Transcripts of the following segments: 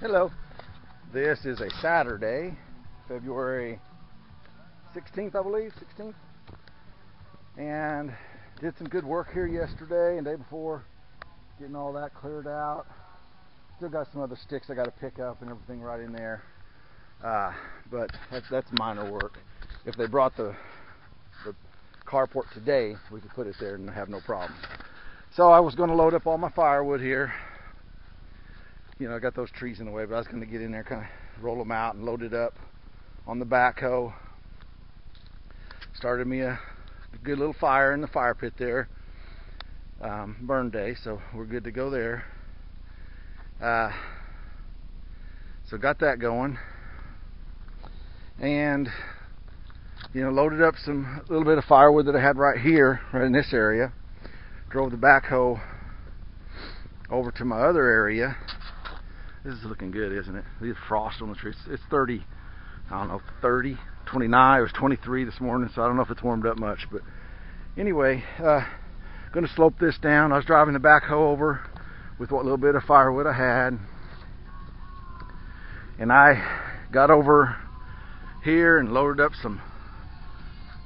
Hello. This is a Saturday, February 16th, I believe, 16th. And did some good work here yesterday and day before, getting all that cleared out. Still got some other sticks I got to pick up and everything right in there. Uh, but that's, that's minor work. If they brought the, the carport today, we could put it there and have no problem. So I was going to load up all my firewood here. You know, I got those trees in the way, but I was going to get in there, kind of roll them out and load it up on the backhoe. Started me a good little fire in the fire pit there. Um, burn day, so we're good to go there. Uh, so got that going, and you know, loaded up some little bit of firewood that I had right here, right in this area. Drove the backhoe over to my other area. This is looking good, isn't it? There's frost on the trees. It's 30, I don't know, 30, 29. It was 23 this morning, so I don't know if it's warmed up much. But anyway, uh, going to slope this down. I was driving the backhoe over with what little bit of firewood I had, and I got over here and loaded up some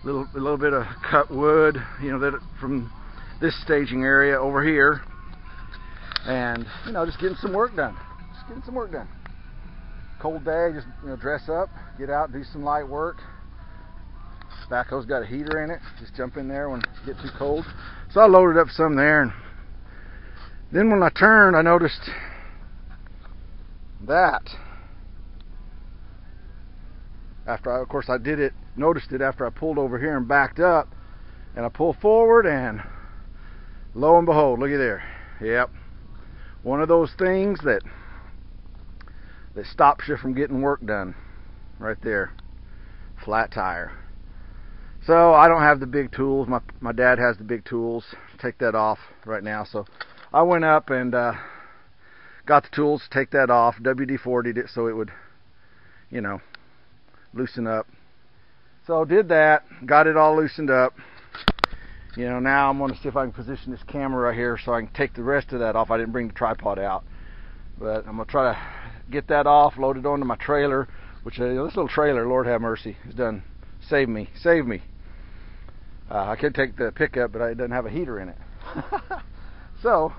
little a little bit of cut wood, you know, that from this staging area over here, and you know, just getting some work done. Getting some work done. Cold day, just you know, dress up, get out, do some light work. Backhoe's got a heater in it. Just jump in there when it gets too cold. So I loaded up some there, and then when I turned, I noticed that after I, of course I did it noticed it after I pulled over here and backed up and I pull forward and lo and behold looky there yep one of those things that that stops you from getting work done right there flat tire so I don't have the big tools my my dad has the big tools take that off right now so I went up and uh, got the tools to take that off WD-40'd it so it would you know loosen up. So did that, got it all loosened up. You know, now I'm to see if I can position this camera right here so I can take the rest of that off. I didn't bring the tripod out, but I'm to try to get that off, load it onto my trailer, which uh, this little trailer, Lord have mercy, has done save me, save me. Uh, I could take the pickup, but it doesn't have a heater in it. so,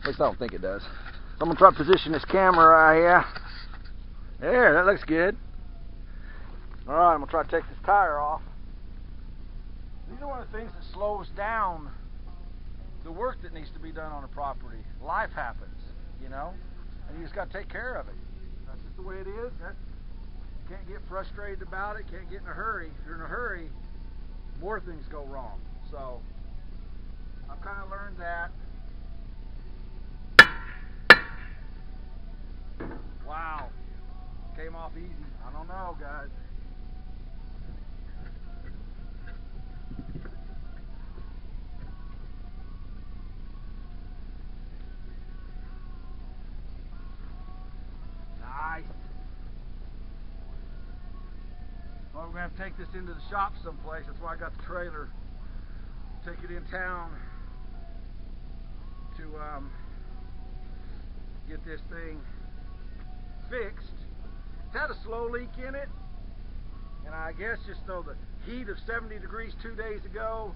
at least I don't think it does. So I'm to try to position this camera right here. There, that looks good. Alright, I'm going to try to take this tire off. These are one of the things that slows down the work that needs to be done on a property. Life happens, you know, and you just got to take care of it. That's just the way it is. You can't get frustrated about it, can't get in a hurry. If you're in a hurry, more things go wrong. So, I've kind of learned that. Wow. Came off easy. I don't know, guys. We're going to take this into the shop someplace. That's why I got the trailer. Take it in town to um, get this thing fixed. Had a slow leak in it. And I guess just though the heat of 70 degrees two days ago,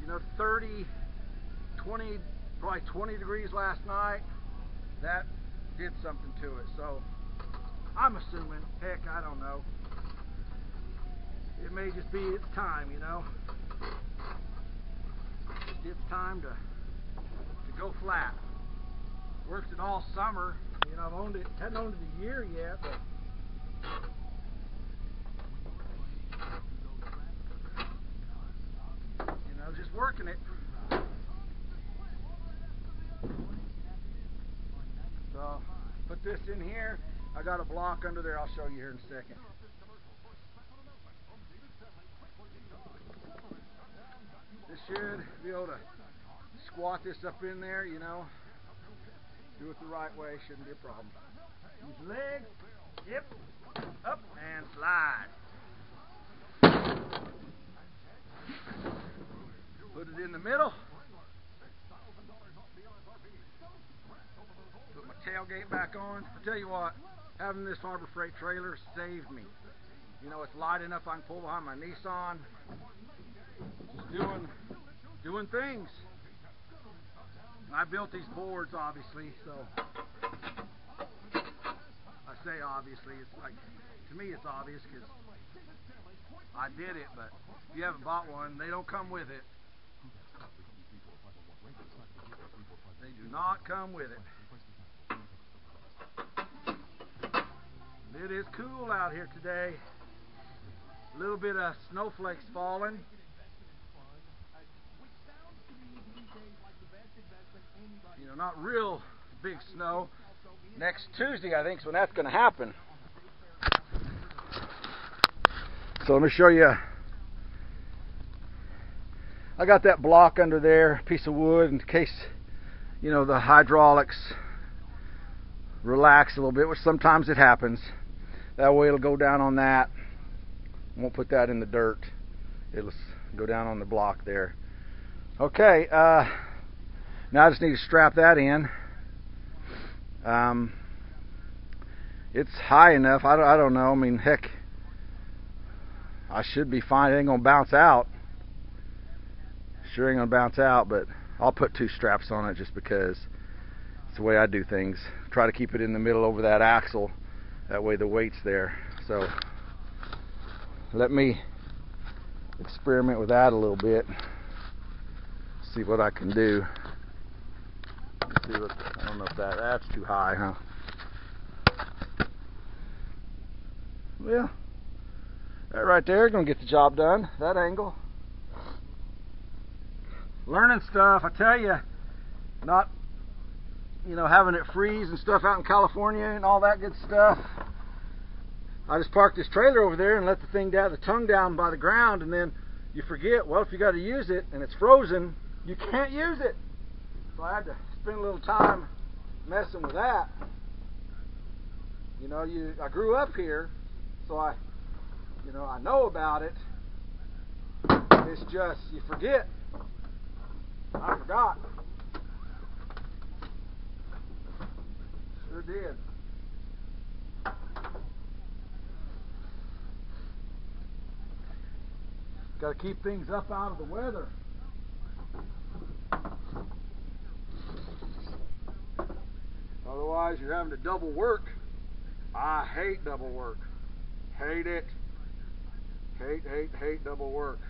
you know, 30, 20, probably 20 degrees last night, that did something to it. So I'm assuming, heck, I don't know it may just be its time, you know. It's time to to go flat. Worked it all summer. You know, I've owned it, hadn't owned it a year yet, but you know, just working it. So put this in here. I got a block under there. I'll show you here in a second. This should be able to squat this up in there, you know. Do it the right way, shouldn't be a problem. Use the leg, yep, up and slide. Put it in the middle. Put my tailgate back on. I tell you what, having this Harbor Freight trailer saved me. You know, it's light enough I can pull behind my Nissan. Just doing, doing things. I built these boards, obviously, so I say obviously. It's like to me, it's obvious because I did it. But if you haven't bought one, they don't come with it. They do not come with it. It is cool out here today. A little bit of snowflakes falling. You know, not real big snow. Next Tuesday, I think, is when that's going to happen. So let me show you. I got that block under there, piece of wood, in case you know the hydraulics relax a little bit, which sometimes it happens. That way it'll go down on that. Won't put that in the dirt. It'll go down on the block there. Okay, uh, now I just need to strap that in. Um, it's high enough. I don't, I don't know. I mean, heck, I should be fine. It ain't gonna bounce out. Sure ain't gonna bounce out, but I'll put two straps on it just because it's the way I do things. Try to keep it in the middle over that axle. That way the weight's there. So let me experiment with that a little bit. See what I can do. See what I don't know if that that's too high, huh? Well, that right there gonna get the job done. That angle. Learning stuff, I tell you. Not, you know, having it freeze and stuff out in California and all that good stuff. I just parked this trailer over there and let the thing down, the tongue down by the ground, and then you forget. Well, if you got to use it and it's frozen, you can't use it. So I had to spend a little time messing with that. You know, you I grew up here, so I, you know, I know about it. It's just you forget. I forgot. Sure did. Got to keep things up out of the weather. You're having to double work. I hate double work. Hate it. Hate, hate, hate double work.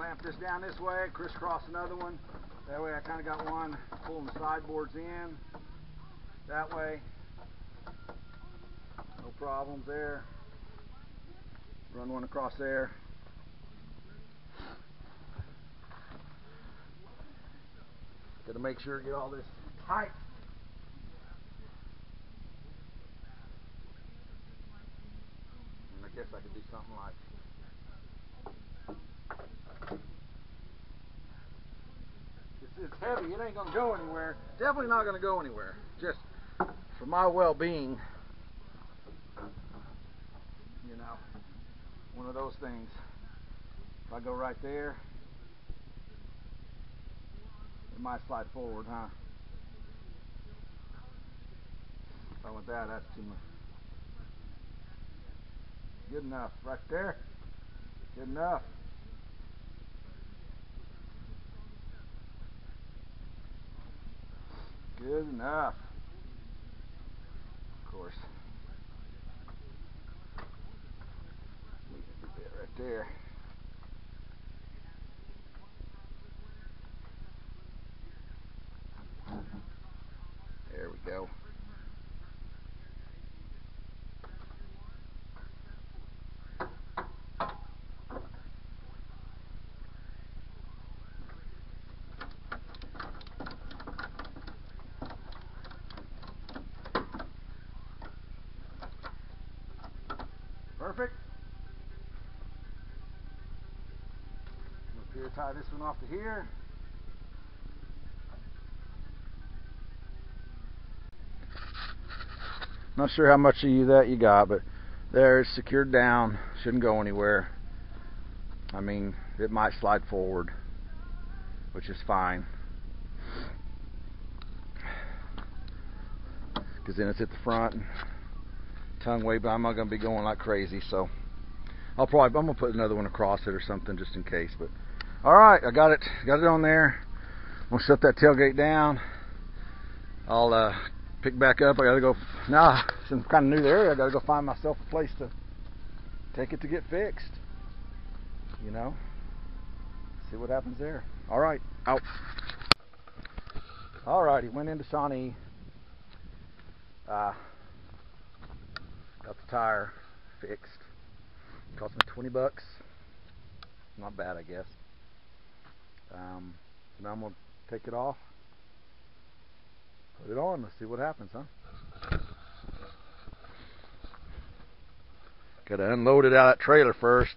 Clamp this down this way, crisscross another one. That way I kind of got one pulling the sideboards in. That way. No problems there. Run one across there. Got to make sure to get all this tight. And I guess I could do something like it's heavy. It ain't gonna go anywhere. Definitely not gonna go anywhere. Just for my well-being. You know, one of those things. If I go right there, it might slide forward, huh? If I went that, that's too much. Good enough. Right there. Good enough. Good enough. Of course. Leave a bit right there. There we go. Perfect. Up here, tie this one off to here. Not sure how much of you that you got, but there it's secured down. Shouldn't go anywhere. I mean, it might slide forward, which is fine. Because then it's at the front, tongue way, but I'm not going to be going like crazy, so I'll probably I'm going to put another one across it or something just in case. But all right, I got it, got it on there. I'm gonna shut that tailgate down. I'll uh, pick back up. I gotta go nah, Since I'm kind of new to the area, I gotta go find myself a place to take it to get fixed. You know, see what happens there. All right, out. All right, he went into Shawnee. Uh, got the tire fixed. Cost me 20 bucks. Not bad, I guess. Um, now I'm gonna take it off. Put it on. Let's see what happens, huh? Got to unload it out of that trailer first.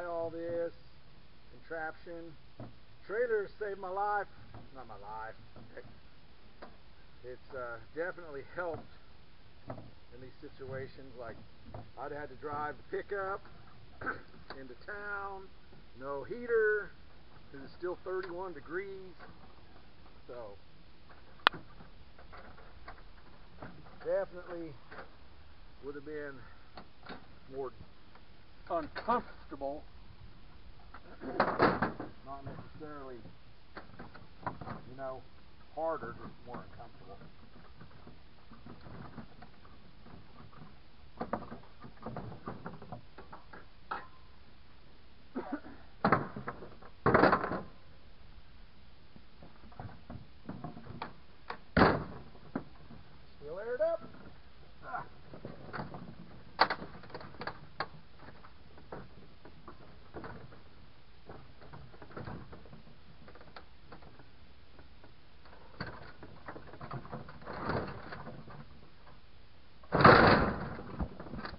Tie all this contraption. Trailer saved my life. Not my life. It's uh, definitely helped in these situations. Like I'd had to drive the pickup into town, no heater, because it's still 31 degrees. So definitely would have been more uncomfortable, not necessarily, you know, harder, just more uncomfortable. Still aired up. Ah.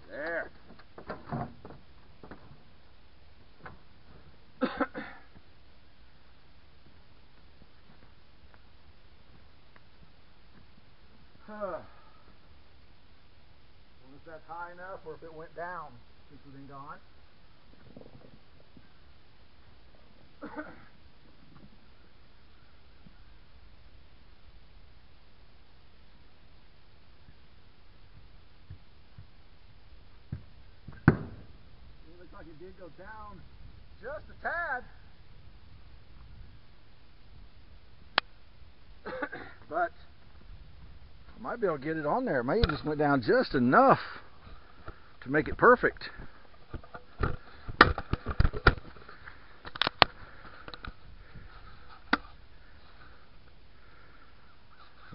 There. Wonder if that's high enough or if it went down since we've been gone. It looks like it did go down just a tad. but I might be able to get it on there. It just went down just enough to make it perfect.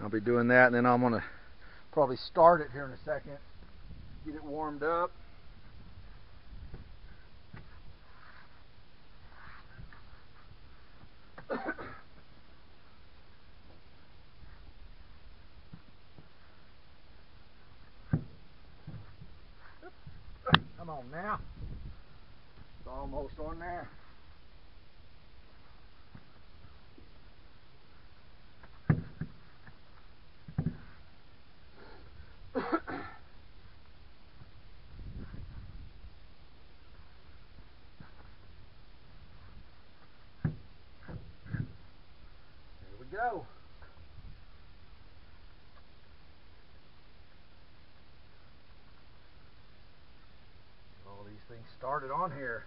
I'll be doing that and then I'm going to probably start it here in a second. Get it warmed up. Come on now. It's almost on there. thing started on here.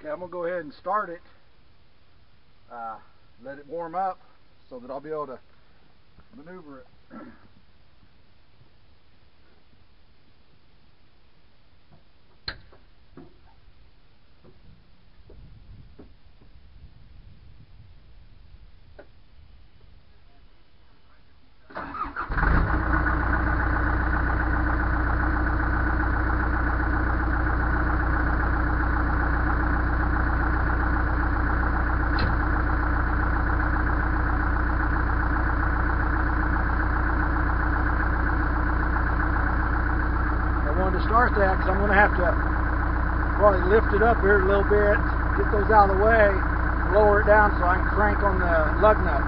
Okay, I'm going to go ahead and start it. Uh, let it warm up so that I'll be able to maneuver it. lift it up here a little bit, get those out of the way, lower it down so I can crank on the lug nut.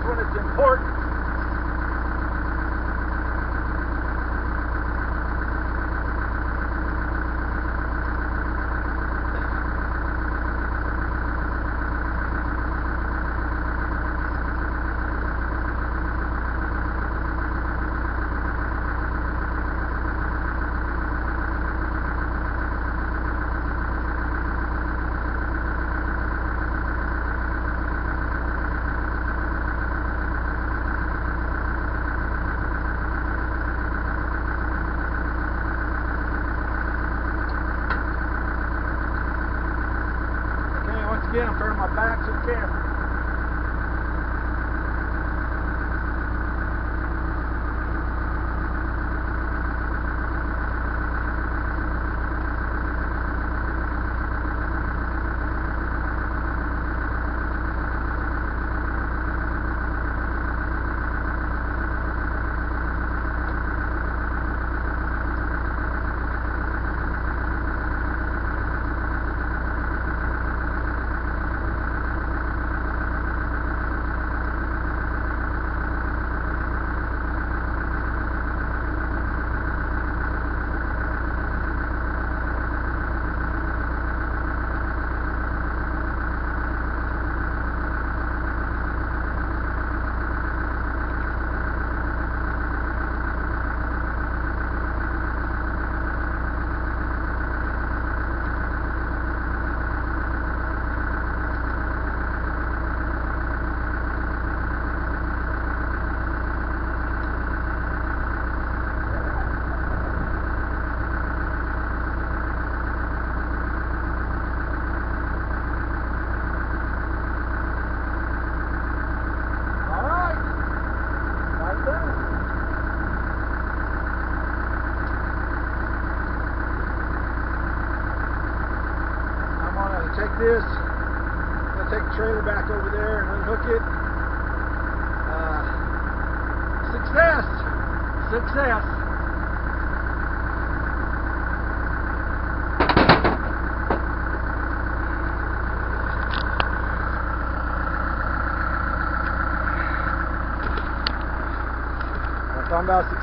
that's when it's important. damper. My back to the damper.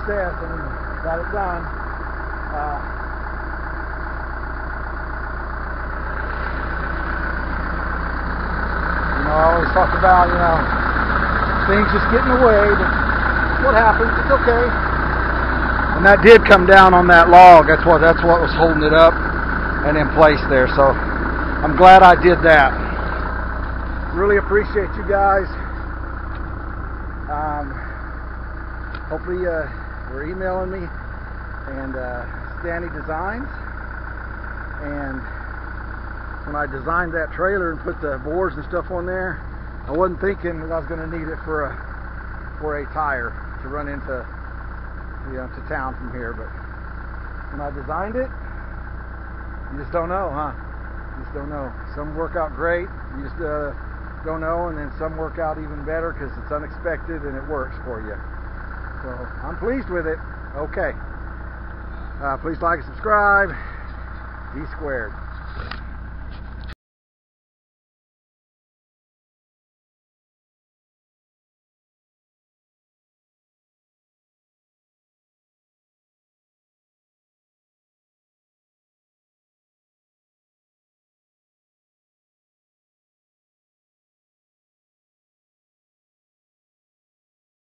Got it done. Uh, you know, I always talk about, you know, things just get in the way, but what happens, it's okay. And that did come down on that log. That's what that's what was holding it up and in place there. So I'm glad I did that. Really appreciate you guys. Um, hopefully uh, you're emailing me and uh, Designs. And when I designed that trailer and put the boards and stuff on there, I wasn't thinking that I was going to need it for a for a tire to run into you know to town from here. But when I designed it, you just don't know, huh? You just don't know. Some work out great. You just uh, don't know, and then some work out even better because it's unexpected and it works for you. So I'm pleased with it. Okay. Uh, please like and subscribe. D squared.